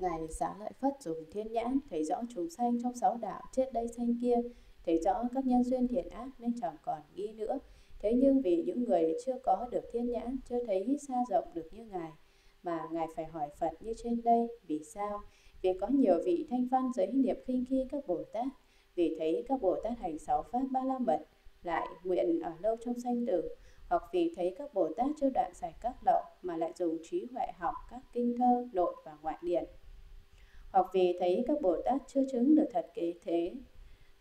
Ngài Xá Lợi Phất dùng thiên nhãn thấy rõ chúng sanh trong sáu đạo chết đây sanh kia, thấy rõ các nhân duyên thiện ác nên chẳng còn nghi nữa. Thế nhưng vì những người chưa có được thiên nhãn, chưa thấy xa rộng được như Ngài, mà Ngài phải hỏi Phật như trên đây, vì sao? Vì có nhiều vị thanh văn giới niệm khinh khi các Bồ Tát, vì thấy các Bồ Tát hành sáu pháp ba la mật, lại nguyện ở lâu trong sanh tử, hoặc vì thấy các Bồ Tát chưa đoạn giải các lậu mà lại dùng trí huệ học các kinh thơ, nội và ngoại điển. Hoặc vì thấy các Bồ Tát chưa chứng được thật kế thế,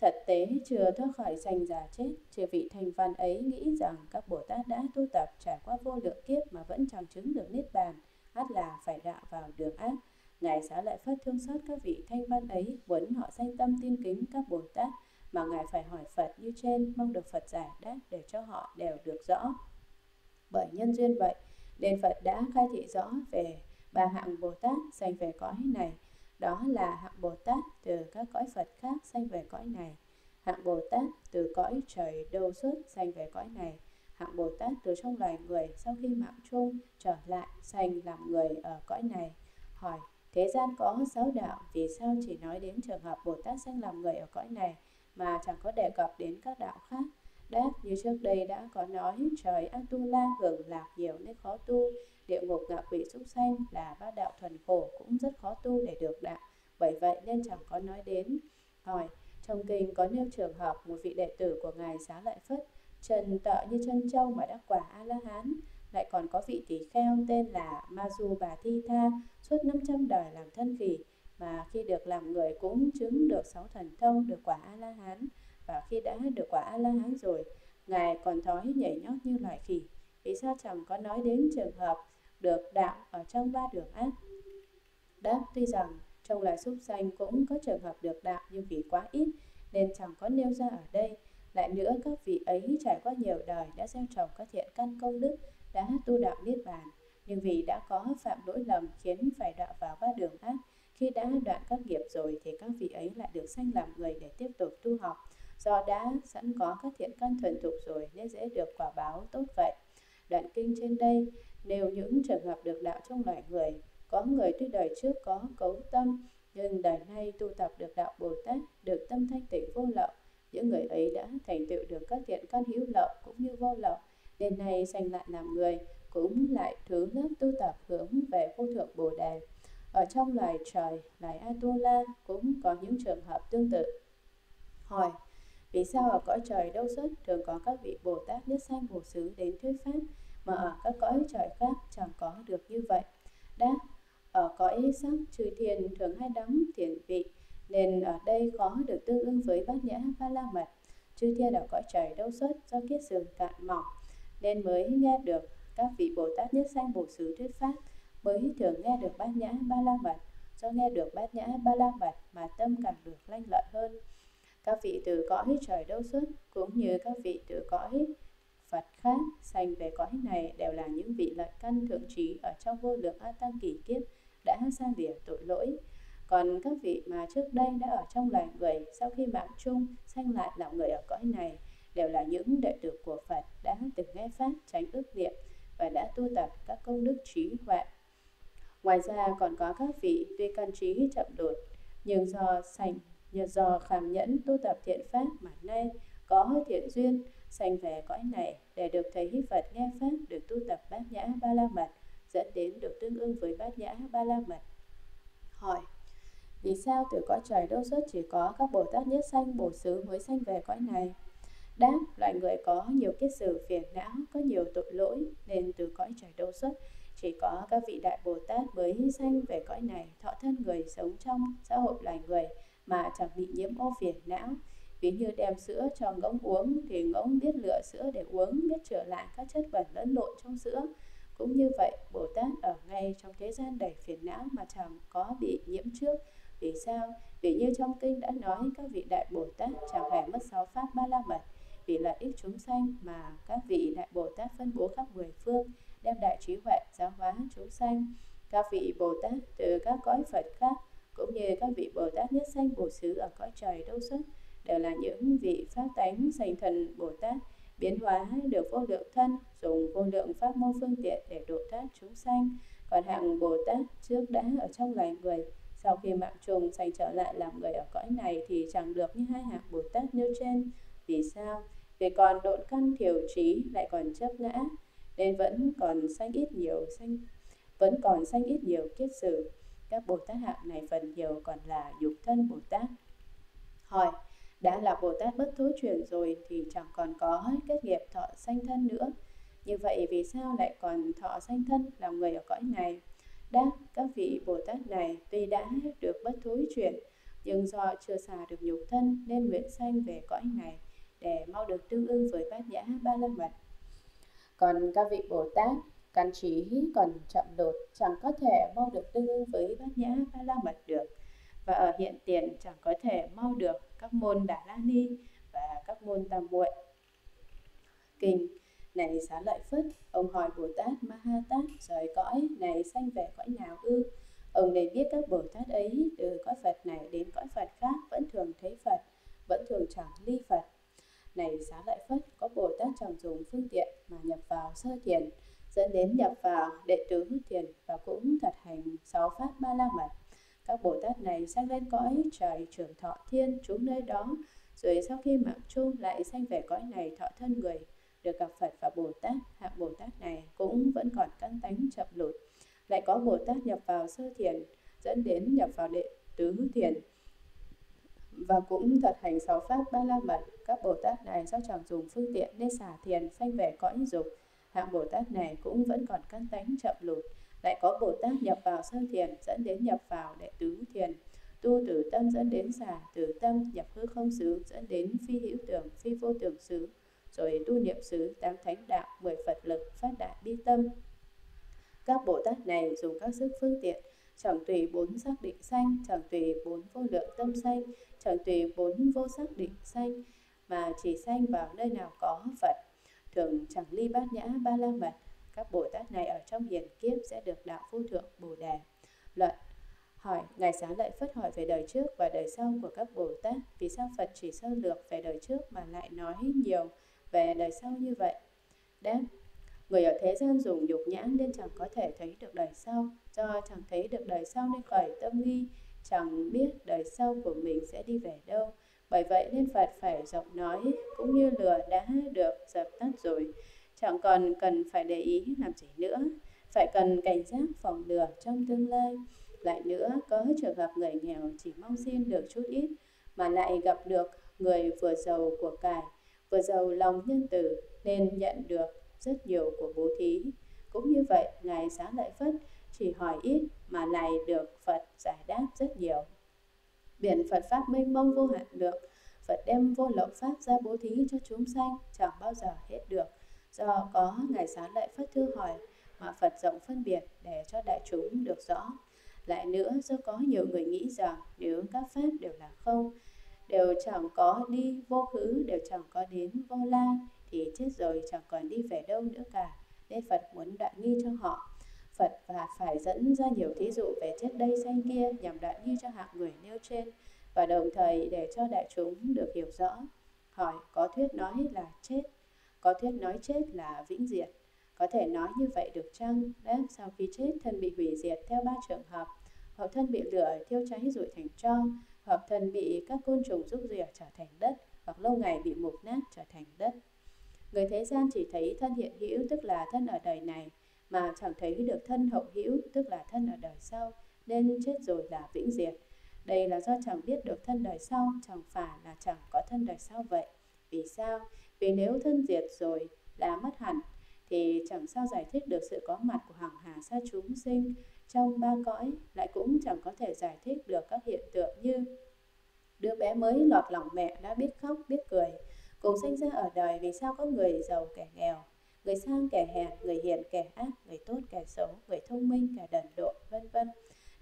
thật tế chưa thoát khỏi sanh già chết, chưa vị thành văn ấy nghĩ rằng các Bồ Tát đã tu tập trải qua vô lượng kiếp mà vẫn chẳng chứng được niết bàn, ắt là phải đạo vào đường ác. Ngài xá lợi Phất thương xót các vị thanh văn ấy, muốn họ sanh tâm tin kính các Bồ Tát, mà Ngài phải hỏi Phật như trên, mong được Phật giải đáp để cho họ đều được rõ. Bởi nhân duyên vậy, nên Phật đã khai thị rõ về ba hạng Bồ Tát sanh về cõi này. Đó là hạng Bồ Tát từ các cõi Phật khác sanh về cõi này, hạng Bồ Tát từ cõi trời đâu xuất sanh về cõi này, hạng Bồ Tát từ trong loài người sau khi mạng chung trở lại sanh làm người ở cõi này. Hỏi, thế gian có sáu đạo, vì sao chỉ nói đến trường hợp Bồ Tát sanh làm người ở cõi này, mà chẳng có đề cập đến các đạo khác. Đáp như trước đây đã có nói trời Atula hưởng lạc nhiều nên khó tu, địa ngục ngạ quỷ súc sanh là ba đạo thuần khổ cũng rất khó tu để được đạo. Bởi vậy nên chẳng có nói đến. Hỏi, trong kinh có nêu trường hợp một vị đệ tử của Ngài Xá Lợi Phất, trần tợ như chân châu mà đã quả A-la-hán, lại còn có vị tỷ kheo tên là Ma Du Bà Thi Tha, suốt 500 đời làm thân khỉ, mà khi được làm người cũng chứng được sáu thần thông được quả a la hán và khi đã được quả a la hán rồi, ngài còn thói nhảy nhót như loài khỉ. Vì sao chẳng có nói đến trường hợp được đạo ở trong ba đường ác? Đáp, tuy rằng trong loài súc sanh cũng có trường hợp được đạo nhưng vì quá ít nên chẳng có nêu ra ở đây. Lại nữa, các vị ấy trải qua nhiều đời đã gieo trồng các thiện căn công đức, đã tu đạo niết bàn. Nhưng vì đã có phạm lỗi lầm khiến phải đọa vào ba đường ác, khi đã đoạn các nghiệp rồi thì các vị ấy lại được sanh làm người để tiếp tục tu học. Do đã sẵn có các thiện căn thuần thục rồi nên dễ được quả báo tốt vậy. Đoạn kinh trên đây nêu những trường hợp được đạo trong loài người. Có người tuy đời trước có cấu tâm nhưng đời nay tu tập được đạo Bồ Tát, được tâm thanh tịnh vô lậu. Những người ấy đã thành tựu được các thiện căn hữu lậu cũng như vô lậu, nên nay sanh lại làm người, cũng lại thứ lớp tu tập hướng về vô thượng Bồ Đề. Ở trong loài trời, loài Atula cũng có những trường hợp tương tự. Hỏi, vì sao ở cõi trời đâu xuất thường có các vị Bồ Tát nhất sanh bổ xứ đến thuyết pháp, mà ở các cõi trời khác chẳng có được như vậy? Đáp, ở cõi sắc trừ thiền thường hay đắm thiền vị, nên ở đây có được tương ưng với bát nhã ba la mật. Chư thiên ở cõi trời đâu xuất do kiết sườn cạn mỏng, nên mới nghe được các vị Bồ Tát nhất sanh bổ xứ thuyết pháp mới thường nghe được bát nhã ba la mật do nghe được bát nhã ba la mật mà tâm càng được lanh lợi hơn các vị từ cõi trời đâu xuất cũng như các vị từ cõi Phật khác sanh về cõi này đều là những vị lợi căn thượng trí ở trong vô lượng a tăng kỳ kiếp đã xa lìa tội lỗi. Còn các vị mà trước đây đã ở trong loài người sau khi mạng chung sanh lại làm người ở cõi này đều là những đệ tử của Phật đã từng nghe pháp tránh ước niệm và đã tu tập các công đức trí huệ. Ngoài ra còn có các vị tuy căn trí chậm đột, nhưng do sanh nhờ do khảm nhẫn tu tập thiện pháp mà nay có thiện duyên sanh về cõi này để được thấy Phật nghe pháp được tu tập bát nhã ba la mật dẫn đến được tương ưng với bát nhã ba la mật. Hỏi, vì sao từ cõi trời đâu xuất chỉ có các Bồ Tát nhất sanh bổ xứ mới sanh về cõi này? Đáp, loại người có nhiều kiết sử phiền não, có nhiều tội lỗi nên từ cõi trời đâu xuất chỉ có các vị đại Bồ Tát mới hy sanh về cõi này, thọ thân người sống trong xã hội loài người mà chẳng bị nhiễm ô phiền não. Ví như đem sữa cho ngỗng uống thì ngỗng biết lựa sữa để uống, biết trở lại các chất bẩn lẫn lộn trong sữa. Cũng như vậy, Bồ Tát ở ngay trong thế gian đầy phiền não mà chẳng có bị nhiễm trước. Vì sao? Vì như trong kinh đã nói các vị đại Bồ Tát chẳng hề mất sáu pháp ba la mật vì lợi ích chúng sanh mà các vị đại Bồ Tát phân bố khắp mười phương đem đại trí huệ giáo hóa chúng sanh các vị bồ tát từ các cõi phật khác cũng như các vị bồ tát nhất sanh bồ xứ ở cõi trời đâu xuất đều là những vị pháp tánh thành thần bồ tát biến hóa được vô lượng thân dùng vô lượng pháp môn phương tiện để độ thoát chúng sanh còn hạng bồ tát trước đã ở trong loài người Sau khi mạng trùng sanh trở lại làm người ở cõi này thì chẳng được như hai hạng Bồ Tát nêu trên. Vì sao? Vì còn độn căn thiểu trí lại còn chấp ngã, nên vẫn còn sanh ít nhiều sanh vẫn còn sanh ít nhiều kiết sử. Các Bồ Tát hạng này phần nhiều còn là dục thân Bồ Tát. Hỏi, đã là Bồ Tát bất thối chuyển rồi thì chẳng còn có kết nghiệp thọ sanh thân nữa. Như vậy vì sao lại còn thọ sanh thân làm người ở cõi này? Đáp, các vị Bồ Tát này tuy đã được bất thối chuyển, nhưng do chưa xả được nhục thân nên nguyện sanh về cõi này để mau được tương ưng với bát nhã ba la mật. Còn các vị Bồ Tát, căn trí còn chậm đột, chẳng có thể mau được tương ứng với bát nhã ba la mật được. Và ở hiện tiền chẳng có thể mau được các môn Đà La Ni và các môn Tam Muội. Kinh này xá lợi Phất, ông hỏi Bồ Tát Ma Ha Tát rời cõi này sanh về cõi nào ư? Ông nên biết các Bồ Tát ấy từ cõi Phật này đến cõi Phật khác vẫn thường thấy Phật, vẫn thường chẳng ly Phật. Này xá lợi Phất, có Bồ Tát chẳng dùng phương tiện mà nhập vào sơ thiền, dẫn đến nhập vào đệ tứ thiền và cũng thật hành sáu pháp ba la mật. Các Bồ Tát này sanh lên cõi trời trường thọ thiên trú nơi đó, rồi sau khi mạng chung lại sanh về cõi này thọ thân người, được gặp Phật và Bồ Tát, hạng Bồ Tát này cũng vẫn còn căn tánh chậm lụt. Lại có Bồ Tát nhập vào sơ thiền, dẫn đến nhập vào đệ tứ thiền, và cũng thật hành sáu pháp ba la mật. Các Bồ Tát này do chẳng dùng phương tiện nên xả thiền sanh về cõi dục. Hạng Bồ Tát này cũng vẫn còn căn tánh chậm lụt. Lại có Bồ Tát nhập vào sơ thiền dẫn đến nhập vào đệ tứ thiền. Tu từ tâm dẫn đến xả từ tâm, nhập hư không xứ dẫn đến phi hữu tưởng, phi vô tưởng xứ rồi tu niệm xứ tám thánh đạo mười phật lực phát đại bi tâm các bồ tát này dùng các sức phương tiện chẳng tùy bốn xác định sanh chẳng tùy bốn vô lượng tâm sanh chẳng tùy bốn vô xác định sanh mà chỉ sanh vào nơi nào có phật thường chẳng ly bát nhã ba la mật. Các bồ tát này ở trong hiền kiếp sẽ được đạo phu thượng bồ đề. Luận. Hỏi ngài sáng lợi phất hỏi về đời trước và đời sau của các bồ tát. Vì sao phật chỉ sơ lược về đời trước mà lại nói nhiều về đời sau như vậy. Đáp, người ở thế gian dùng dục nhãn nên chẳng có thể thấy được đời sau, do chẳng thấy được đời sau nên khởi tâm nghi, chẳng biết đời sau của mình sẽ đi về đâu. Bởi vậy nên Phật phải giọng nói cũng như lửa đã được dập tắt rồi, chẳng còn cần phải để ý làm gì nữa, phải cần cảnh giác phòng lừa trong tương lai. Lại nữa, có trường hợp người nghèo chỉ mong xin được chút ít, mà lại gặp được người vừa giàu của cải vừa giàu lòng nhân từ nên nhận được rất nhiều của bố thí. Cũng như vậy, Ngài Xá Lợi Phất chỉ hỏi ít mà lại được Phật giải đáp rất nhiều. Biển Phật Pháp mênh mông vô hạn lượng, Phật đem vô lậu Pháp ra bố thí cho chúng sanh chẳng bao giờ hết được. Do có Ngài Xá Lợi Phất thư hỏi mà Phật rộng phân biệt để cho đại chúng được rõ. Lại nữa, do có nhiều người nghĩ rằng nếu các Pháp đều là không, đều chẳng có đi vô khứ, đều chẳng có đến vô lai, thì chết rồi chẳng còn đi về đâu nữa cả. Nên Phật muốn đoạn nghi cho họ. Phật và phải dẫn ra nhiều thí dụ về chết đây sanh kia nhằm đoạn nghi cho hạng người nêu trên và đồng thời để cho đại chúng được hiểu rõ. Hỏi có thuyết nói là chết, có thuyết nói chết là vĩnh diệt. Có thể nói như vậy được chăng? Đáp sau khi chết thân bị hủy diệt theo ba trường hợp, hoặc thân bị lửa thiêu cháy rụi thành tro, hoặc thân bị các côn trùng rúc rỉa trở thành đất, hoặc lâu ngày bị mục nát trở thành đất. Người thế gian chỉ thấy thân hiện hữu tức là thân ở đời này, mà chẳng thấy được thân hậu hữu tức là thân ở đời sau, nên chết rồi là vĩnh diệt. Đây là do chẳng biết được thân đời sau, chẳng phải là chẳng có thân đời sau vậy. Vì sao? Vì nếu thân diệt rồi là mất hẳn, thì chẳng sao giải thích được sự có mặt của hàng hà sa chúng sinh trong ba cõi lại cũng chẳng có thể giải thích được các hiện tượng như đứa bé mới lọt lòng mẹ đã biết khóc biết cười cùng sinh ra ở đời vì sao có người giàu kẻ nghèo người sang kẻ hèn, người hiền kẻ ác, người tốt kẻ xấu, người thông minh kẻ đần độn vân vân.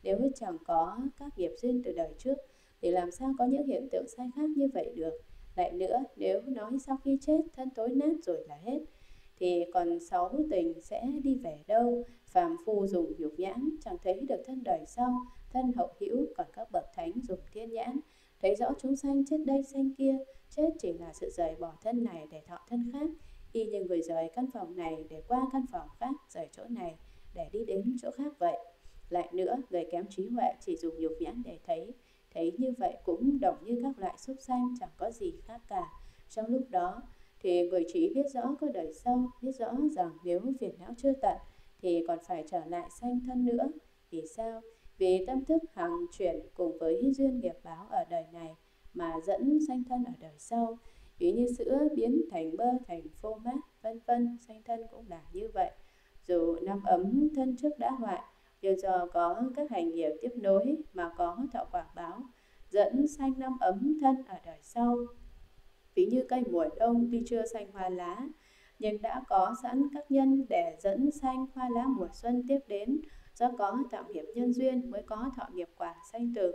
Nếu chẳng có các nghiệp duyên từ đời trước, thì làm sao có những hiện tượng sai khác như vậy được? Lại nữa, nếu nói sau khi chết, thân tối nát rồi là hết, thì còn sáu tình sẽ đi về đâu? Phàm phu dùng nhục nhãn, chẳng thấy được thân đời sau. Thân hậu hữu còn các bậc thánh dùng thiên nhãn. Thấy rõ chúng sanh chết đây sanh kia, chết chỉ là sự rời bỏ thân này để thọ thân khác y như người rời căn phòng này để qua căn phòng khác rời chỗ này để đi đến chỗ khác vậy Lại nữa, người kém trí huệ chỉ dùng nhục nhãn để thấy, thấy như vậy cũng đồng như các loại súc sanh chẳng có gì khác cả. Trong lúc đó, thì người trí biết rõ có đời sau, biết rõ rằng nếu phiền não chưa tận, thì còn phải trở lại sanh thân nữa. Vì sao? Vì tâm thức hằng chuyển cùng với duyên nghiệp báo ở đời này mà dẫn sanh thân ở đời sau. Ví như sữa biến thành bơ thành phô mát, vân vân, sanh thân cũng là như vậy. Dù năm ấm thân trước đã hoại, nhờ do có các hành nghiệp tiếp nối mà có thọ quả báo, dẫn sanh năm ấm thân ở đời sau. Ví như cây mùa đông tuy chưa sanh hoa lá, nhưng đã có sẵn các nhân để dẫn sanh hoa lá mùa xuân tiếp đến, do có tạo nghiệp nhân duyên mới có thọ nghiệp quả sanh tử.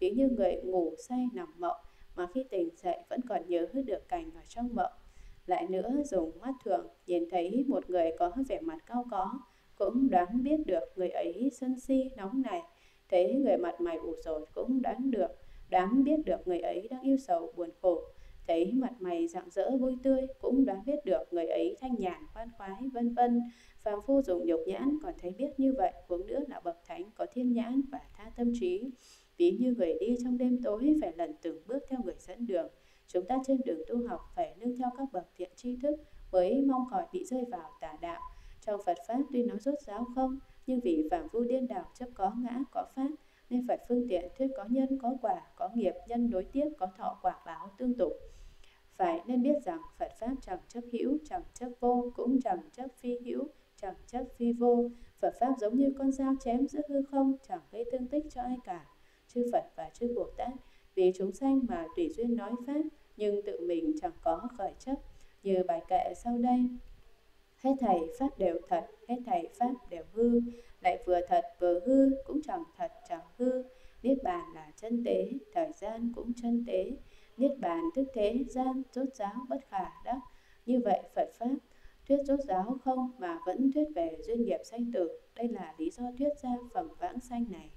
Ví như người ngủ say nằm mộng, mà khi tỉnh dậy vẫn còn nhớ được cảnh ở trong mộng. Lại nữa, dùng mắt thường nhìn thấy một người có vẻ mặt cao có, cũng đoán biết được người ấy sân si nóng này. Thấy người mặt mày ủ rồi cũng đoán được, đoán biết được người ấy đang yêu sầu buồn khổ. Thấy mặt mày rạng rỡ vui tươi cũng đoán biết được người ấy thanh nhàn khoan khoái vân vân. Phàm phu dùng nhục nhãn còn thấy biết như vậy, huống nữa là bậc thánh có thiên nhãn và tha tâm trí. Ví như người đi trong đêm tối phải lần từng bước theo người dẫn đường. Chúng ta trên đường tu học phải nương theo các bậc thiện tri thức mới mong khỏi bị rơi vào tà đạo. Trong Phật Pháp tuy nói rốt ráo không, nhưng vì phạm vu điên đảo chấp có ngã, có pháp, nên Phật phương tiện thuyết có nhân, có quả, có nghiệp, nhân đối tiếp, có thọ quả báo tương tục. Phải nên biết rằng Phật Pháp chẳng chấp hữu, chẳng chấp vô, cũng chẳng chấp phi hữu, chẳng chấp phi vô. Phật Pháp giống như con dao chém giữa hư không, chẳng gây thương tích cho ai cả chư Phật và chư Bồ Tát vì chúng sanh mà tùy duyên nói pháp, nhưng tự mình chẳng có khởi chấp như bài kệ sau đây. Hết thầy pháp đều thật, hết thầy pháp đều hư. Lại vừa thật vừa hư, cũng chẳng thật chẳng hư. Niết bàn là chân tế, thời gian cũng chân tế. Niết bàn thức thế, gian, rốt giáo, bất khả đắc. Như vậy phật pháp thuyết rốt giáo không mà vẫn thuyết về duyên nghiệp sanh tử. Đây là lý do thuyết ra phẩm vãng sanh này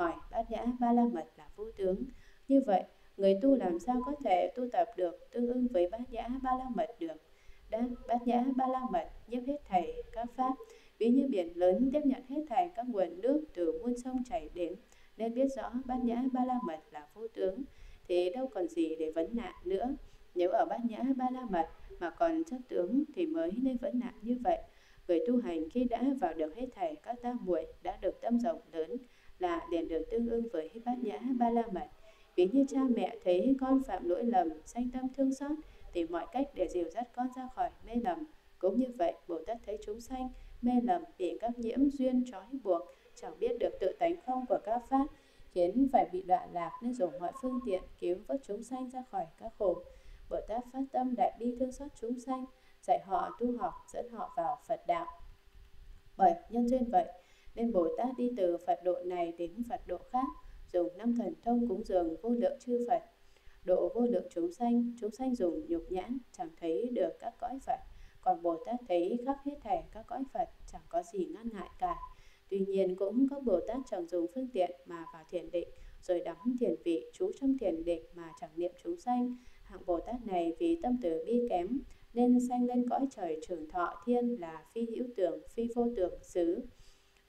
hỏi bát nhã ba la mật là vô tướng. Như vậy, người tu làm sao có thể tu tập được tương ưng với bát nhã ba la mật được? Đáp bát nhã ba la mật nhiếp hết thảy các pháp, ví như biển lớn tiếp nhận hết thảy các nguồn nước từ muôn sông chảy đến, nên biết rõ bát nhã ba la mật là vô tướng, thì đâu còn gì để vấn nạn nữa. Nếu ở bát nhã ba la mật mà còn chấp tướng thì mới nên vấn nạn như vậy. Người tu hành khi đã vào được hết thảy các tam muội đã được tâm rộng lớn, là liền được tương ưng với bát nhã ba la mật. Ví như cha mẹ thấy con phạm lỗi lầm, sanh tâm thương xót, tìm mọi cách để dìu dắt con ra khỏi mê lầm. Cũng như vậy, Bồ Tát thấy chúng sanh mê lầm bị các nhiễm duyên trói buộc, chẳng biết được tự tánh không của các pháp, khiến phải bị đoạn lạc nên dùng mọi phương tiện cứu vớt chúng sanh ra khỏi các khổ. Bồ Tát phát tâm đại bi thương xót chúng sanh, dạy họ tu học, dẫn họ vào Phật đạo. Bởi nhân duyên vậy, nên Bồ Tát đi từ Phật độ này đến Phật độ khác, dùng năm thần thông cúng dường vô lượng chư Phật. Độ vô lượng chúng sanh, chúng sanh dùng nhục nhãn, chẳng thấy được các cõi Phật. Còn Bồ Tát thấy khắp hết thảy các cõi Phật, chẳng có gì ngăn ngại cả. Tuy nhiên cũng có Bồ Tát chẳng dùng phương tiện mà vào thiền định, rồi đắm thiền vị, trú trong thiền định mà chẳng niệm chúng sanh. Hạng Bồ Tát này vì tâm từ bi kém, nên sanh lên cõi trời trường thọ thiên là phi hữu tưởng, phi vô tưởng xứ.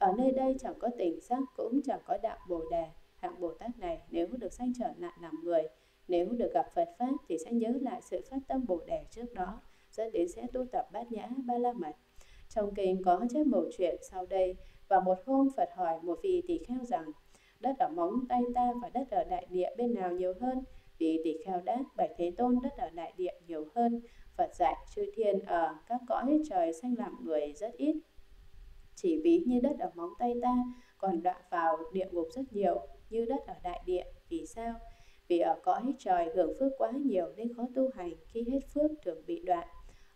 Ở nơi đây chẳng có tình sắc cũng chẳng có đạo Bồ Đề. Hạng Bồ Tát này nếu được sanh trở lại làm người, nếu được gặp Phật Pháp thì sẽ nhớ lại sự phát tâm Bồ Đề trước đó, dẫn đến sẽ tu tập bát nhã ba la mật. Trong kinh có chép một chuyện sau đây, và một hôm Phật hỏi một vị tỷ kheo rằng, đất ở móng tay ta và đất ở đại địa bên nào nhiều hơn? Vị tỷ kheo đáp, Bạch Thế Tôn đất ở đại địa nhiều hơn. Phật dạy, chư thiên ở các cõi trời sanh làm người rất ít, chỉ ví như đất ở móng tay ta còn đoạn vào địa ngục rất nhiều như đất ở đại địa. Vì sao? Vì ở cõi trời hưởng phước quá nhiều nên khó tu hành khi hết phước thường bị đoạn.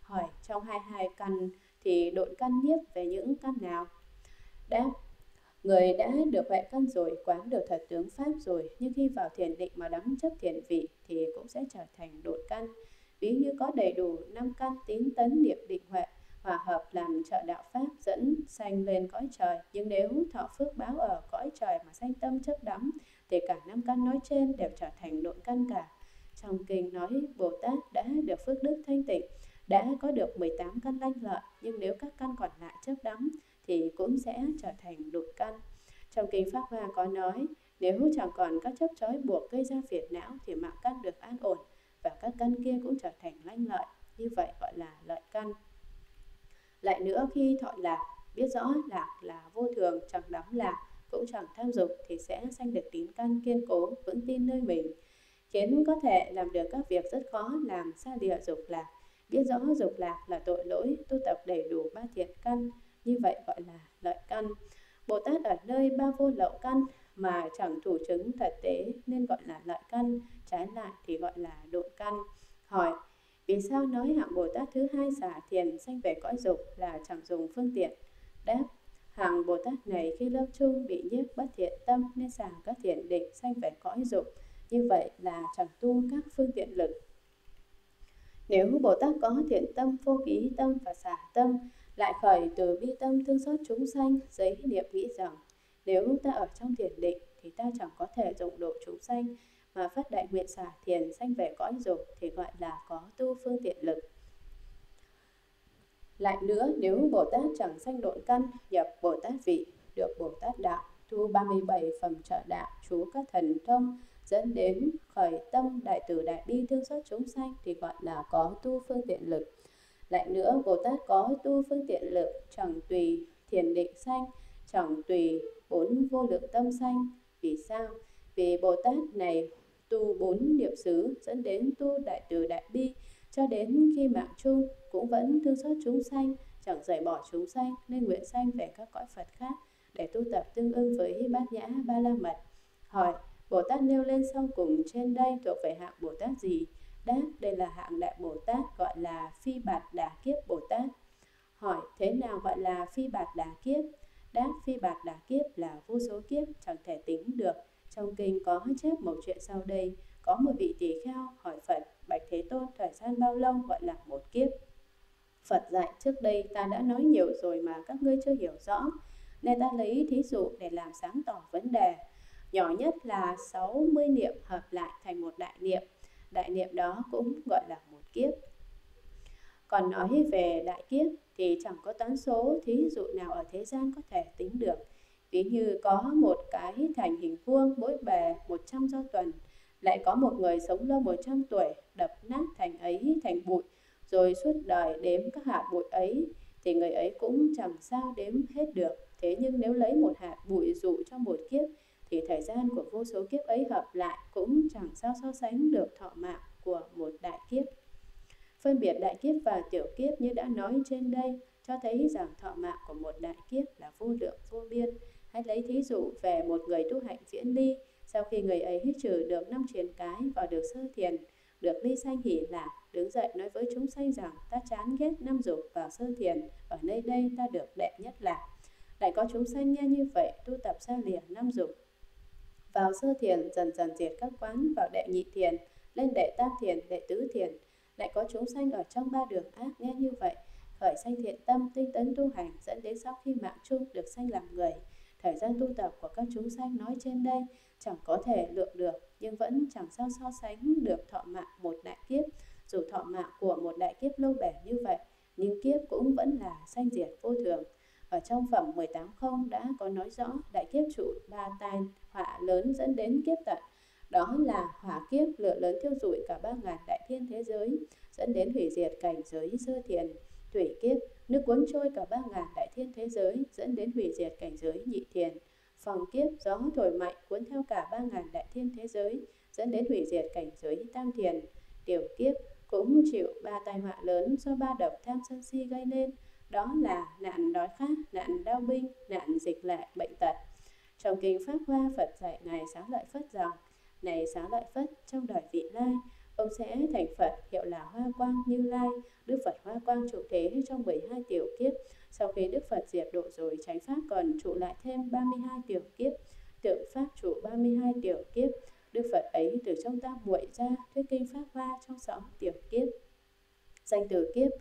Hỏi trong hai hai căn thì độn căn nhiếp về những căn nào? Đáp Người đã được huệ căn rồi, quán được thật tướng Pháp rồi, nhưng khi vào thiền định mà đắm chấp thiền vị thì cũng sẽ trở thành độn căn. Ví như có đầy đủ năm căn tín tấn niệm định huệ, hòa hợp làm trợ đạo pháp dẫn sanh lên cõi trời nhưng nếu thọ phước báo ở cõi trời mà sanh tâm chấp đắm thì cả năm căn nói trên đều trở thành nội căn cả trong kinh nói Bồ Tát đã được phước đức thanh tịnh đã có được 18 căn lanh lợi nhưng nếu các căn còn lại chấp đắm thì cũng sẽ trở thành nội căn Trong kinh Pháp Hoa có nói, nếu chẳng còn các chấp trói buộc gây ra phiền não thì mạng căn được an ổn và các căn kia cũng trở thành lanh lợi. Như vậy gọi là lợi căn. Lại nữa khi thọ lạc, biết rõ lạc là vô thường, chẳng đắm lạc, cũng chẳng tham dục thì sẽ sanh được tín căn kiên cố, vững tin nơi mình, khiến có thể làm được các việc rất khó làm xa địa dục lạc. Biết rõ dục lạc là tội lỗi, tu tập đầy đủ ba thiện căn, như vậy gọi là lợi căn. Bồ Tát ở nơi ba vô lậu căn mà chẳng thủ chứng thật tế nên gọi là lợi căn, trái lại thì gọi là độn căn. Hỏi, vì sao nói hạng Bồ Tát thứ hai xả thiền sanh về cõi dục là chẳng dùng phương tiện? Đáp, hạng Bồ Tát này khi lớp chung bị nhiếp bất thiện tâm nên xả các thiền định sanh về cõi dục. Như vậy là chẳng tu các phương tiện lực. Nếu Bồ Tát có thiện tâm, vô ký tâm và xả tâm, lại khởi từ bi tâm thương xót chúng sanh, giấy niệm nghĩ rằng nếu ta ở trong thiền định thì ta chẳng có thể dụng độ chúng sanh mà phát đại nguyện xả thiền sanh về cõi dục thì gọi là có tu phương tiện lực. Lại nữa, nếu Bồ Tát chẳng sanh độn căn, nhập Bồ Tát vị, được Bồ Tát đạo, tu 37 phẩm trợ đạo, chú các thần thông, dẫn đến khởi tâm đại từ đại bi thương xót chúng sanh thì gọi là có tu phương tiện lực. Lại nữa, Bồ Tát có tu phương tiện lực chẳng tùy thiền định sanh, chẳng tùy bốn vô lượng tâm sanh. Vì sao? Vì Bồ Tát này tu bốn niệm xứ dẫn đến tu đại từ đại bi cho đến khi mạng chung cũng vẫn thương xót chúng sanh, chẳng rời bỏ chúng sanh nên nguyện sanh về các cõi Phật khác để tu tập tương ưng với bát nhã ba la mật. Hỏi, Bồ Tát nêu lên sau cùng trên đây thuộc về hạng Bồ Tát gì? Đáp, đây là hạng Đại Bồ Tát gọi là Phi Bạt Đà Kiếp Bồ Tát. Hỏi, thế nào gọi là Phi Bạt Đà Kiếp? Đáp, Phi Bạt Đà Kiếp là vô số kiếp, chẳng thể tính được. Trong kinh có chép một chuyện sau đây. Có một vị tỳ kheo hỏi Phật, Bạch Thế Tôn thời gian bao lâu gọi là một kiếp? Phật dạy trước đây ta đã nói nhiều rồi mà các ngươi chưa hiểu rõ, nên ta lấy thí dụ để làm sáng tỏ vấn đề. Nhỏ nhất là 60 niệm hợp lại thành một đại niệm. Đại niệm đó cũng gọi là một kiếp. Còn nói về đại kiếp thì chẳng có toán số thí dụ nào ở thế gian có thể tính được. Như có một cái thành hình vuông mỗi bề 100 do tuần, lại có một người sống lâu 100 tuổi đập nát thành ấy thành bụi, rồi suốt đời đếm các hạt bụi ấy, thì người ấy cũng chẳng sao đếm hết được. Thế nhưng nếu lấy một hạt bụi dụ cho một kiếp, thì thời gian của vô số kiếp ấy hợp lại cũng chẳng sao so sánh được thọ mạng của một đại kiếp. Phân biệt đại kiếp và tiểu kiếp như đã nói trên đây cho thấy rằng thọ mạng của một đại kiếp là vô lượng vô biên. Hãy lấy thí dụ về một người tu hạnh viễn ly, sau khi người ấy trừ được năm truyền cái vào được sơ thiền, được ly sanh hỷ lạc, đứng dậy nói với chúng sanh rằng ta chán ghét năm dục vào sơ thiền, ở nơi đây ta được đệ nhất lạc. Lại có chúng sanh nghe như vậy, tu tập xa lìa năm dục. Vào sơ thiền dần dần diệt các quán vào đệ nhị thiền, lên đệ tam thiền, đệ tứ thiền. Lại có chúng sanh ở trong ba đường ác nghe như vậy, khởi sanh thiện tâm, tinh tấn tu hành, dẫn đến sau khi mạng chung được sanh làm người. Thời gian tu tập của các chúng sanh nói trên đây chẳng có thể lượng được, nhưng vẫn chẳng sao so sánh được thọ mạng một đại kiếp. Dù thọ mạng của một đại kiếp lâu bền như vậy, nhưng kiếp cũng vẫn là sanh diệt vô thường. Ở trong phẩm 18 không đã có nói rõ đại kiếp trụ ba tai họa lớn dẫn đến kiếp tận. Đó là hỏa kiếp lửa lớn thiêu rụi cả ba ngàn đại thiên thế giới, dẫn đến hủy diệt cảnh giới sơ thiền, thủy kiếp, nước cuốn trôi cả ba ngàn đại thiên thế giới, dẫn đến hủy diệt cảnh giới nhị thiền, phòng kiếp, gió thổi mạnh cuốn theo cả ba ngàn đại thiên thế giới, dẫn đến hủy diệt cảnh giới tam thiền, tiểu kiếp, cũng chịu ba tai họa lớn do ba độc tham sân si gây nên, đó là nạn đói khát, nạn đau binh, nạn dịch lệ, bệnh tật. Trong kinh Pháp Hoa, Phật dạy Ngài Xá Lợi Phất rằng, Này Xá Lợi Phất, trong đời vị lai, ông sẽ thành Phật hiệu là Hoa Quang Như Lai, Đức Phật Hoa Quang trụ thế trong 12 tiểu kiếp. Sau khi Đức Phật diệt độ rồi, chánh Pháp còn trụ lại thêm 32 tiểu kiếp, tượng Pháp trụ 32 tiểu kiếp. Đức Phật ấy từ trong tam muội ra thuyết kinh Pháp Hoa trong sáu tiểu kiếp. Danh từ kiếp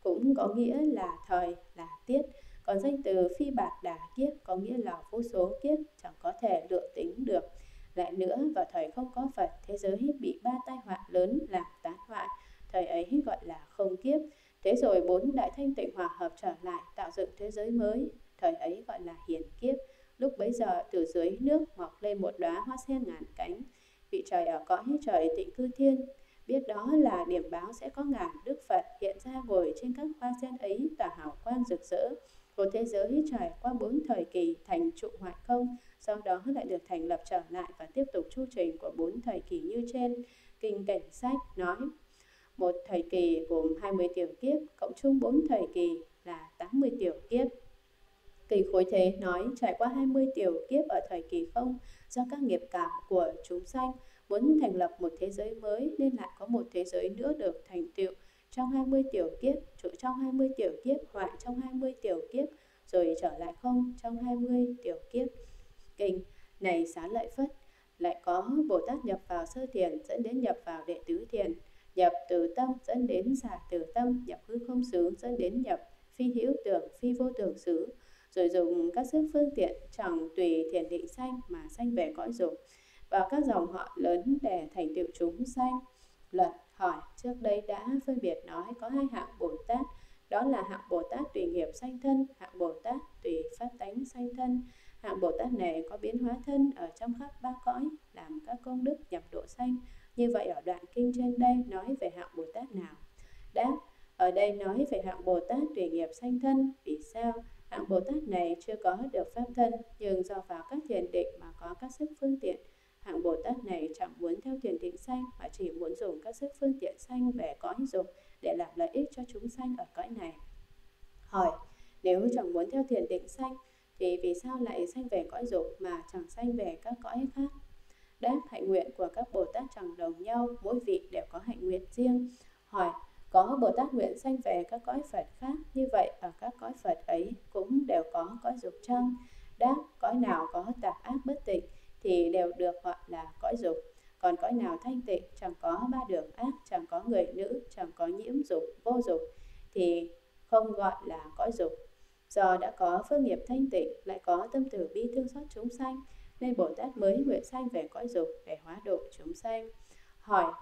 cũng có nghĩa là thời, là tiết. Còn danh từ phi bạc đà kiếp có nghĩa là vô số kiếp chẳng có thể lượng tính được. Lại nữa, vào thời không có Phật, thế giới bị ba tai họa lớn làm tán hoại. Thời ấy gọi là không kiếp. Thế rồi bốn đại thanh tịnh hòa hợp trở lại tạo dựng thế giới mới. Thời ấy gọi là hiền kiếp. Lúc bấy giờ từ dưới nước mọc lên một đóa hoa sen ngàn cánh. Vị trời ở cõi trời tịnh cư thiên biết đó là điểm báo sẽ có ngàn Đức Phật hiện ra ngồi trên các hoa sen ấy tỏa hào quang rực rỡ. Một thế giới trải qua bốn thời kỳ thành trụ hoại không, sau đó lại được thành lập trở lại và tiếp tục chu trình của bốn thời kỳ như trên. Kinh Cảnh Sách nói, một thời kỳ gồm 20 tiểu kiếp, cộng chung bốn thời kỳ là 80 tiểu kiếp. Kinh Khối Thế nói trải qua 20 tiểu kiếp ở thời kỳ không do các nghiệp cảm của chúng sanh muốn thành lập một thế giới mới nên lại có một thế giới nữa được thành tựu trong 20 tiểu kiếp, trụ trong 20 tiểu kiếp, hoại trong 20 tiểu kiếp, rồi trở lại không trong 20 tiểu kiếp. Kinh này xá lợi phất, lại có Bồ Tát nhập vào sơ thiền dẫn đến nhập vào đệ tứ thiền, nhập từ tâm dẫn đến xả từ tâm, nhập hư không xứ dẫn đến nhập phi hữu tưởng, phi vô tưởng xứ, rồi dùng các sức phương tiện chẳng tùy thiền định sanh mà sanh về cõi dục và các dòng họ lớn để thành tựu chúng sanh. Luật hỏi trước đây đã phân biệt nói có hai hạng Bồ Tát, đó là hạng Bồ Tát tùy nghiệp sanh thân, hạng Bồ Tát tùy phát tánh sanh thân. Hạng Bồ Tát này có biến hóa thân ở trong khắp ba cõi, làm các công đức nhập độ sanh. Như vậy ở đoạn kinh trên đây nói về hạng Bồ Tát nào? Đáp, ở đây nói về hạng Bồ Tát tùy nghiệp sanh thân. Vì sao? Hạng Bồ Tát này chưa có được pháp thân, nhưng do vào các thiền định mà có các sức phương tiện, hạng Bồ Tát này chẳng muốn theo thiền định sanh mà chỉ muốn dùng các sức phương tiện sanh về cõi dục để làm lợi ích cho chúng sanh ở cõi này. Hỏi, nếu chẳng muốn theo thiền định sanh thì vì sao lại sanh về cõi dục mà chẳng sanh về các cõi khác? Đáp hạnh nguyện của các Bồ Tát chẳng đồng nhau, mỗi vị đều có hạnh nguyện riêng. Hỏi, có Bồ Tát nguyện sanh về các cõi Phật khác, như vậy ở các cõi Phật ấy cũng đều có cõi dục chăng? Đáp, cõi nào có tạp ác bất tịnh thì đều được gọi là cõi dục. Còn cõi nào thanh tịnh, chẳng có ba đường ác, chẳng có người nữ, chẳng có nhiễm dục, vô dục, thì không gọi là cõi dục. Do đã có phước nghiệp thanh tịnh, lại có tâm từ bi thương xót chúng sanh, nên Bồ Tát mới nguyện sanh về cõi dục để hóa độ chúng sanh. Hỏi,